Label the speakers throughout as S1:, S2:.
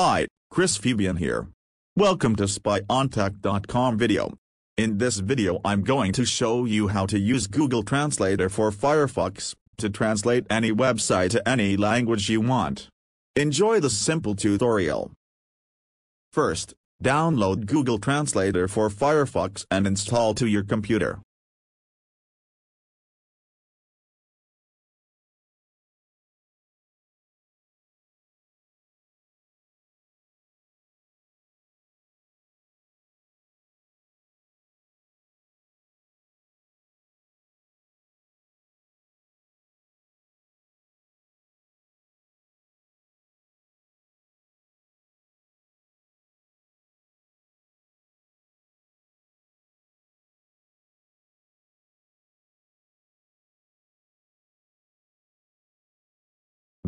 S1: Hi, Chris Fabian here. Welcome to SpyOnTech.com video. In this video I'm going to show you how to use Google Translator for Firefox, to translate any website to any language you want. Enjoy the simple tutorial. First, download Google Translator for Firefox and install to your computer.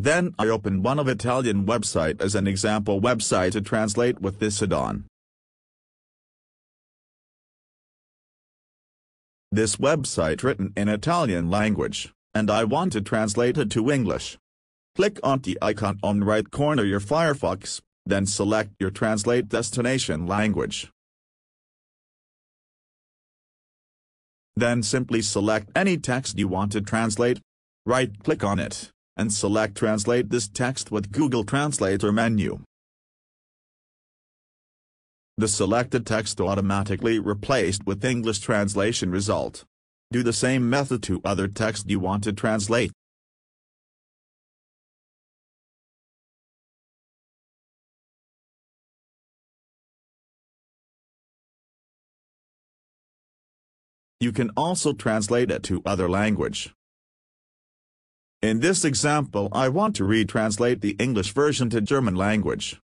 S1: Then I open one of Italian website as an example website to translate with this add-on. This website written in Italian language, and I want to translate it to English. Click on the icon on right corner your Firefox, then select your translate destination language. Then simply select any text you want to translate, right-click on it and select Translate this text with Google Translator menu. The selected text automatically replaced with English translation result. Do the same method to other text you want to translate. You can also translate it to other language. In this example I want to retranslate the English version to German language.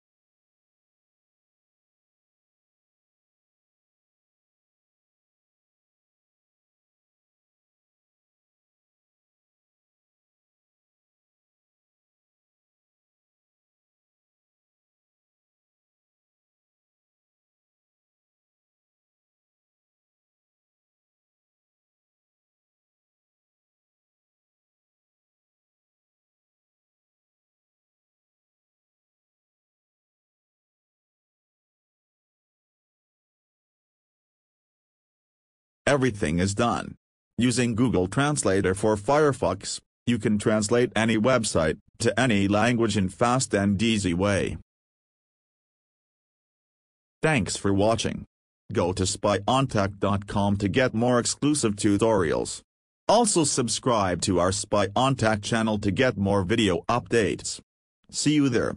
S1: Everything is done. Using Google Translator for Firefox, you can translate any website to any language in fast and easy way. Thanks for watching. Go to spyontech.com to get more exclusive tutorials. Also subscribe to our Spy on Tech channel to get more video updates. See you there.